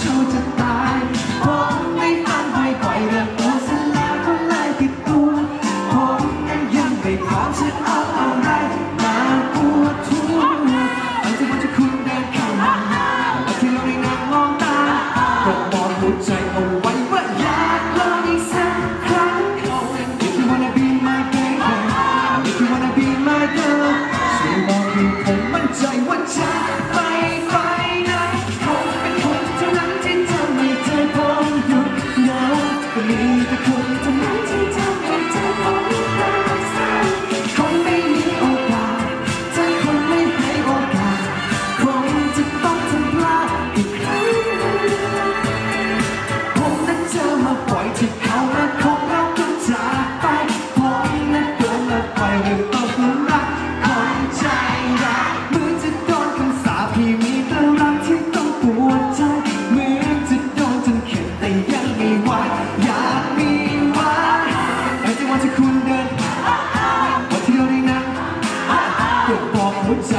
ชูจะตายผมไม่ทันไม่ปลเรื่องตัวซะแล้วก็เลยผิดตัวผมเองยังไม่พร้อมจะ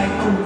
할 거야.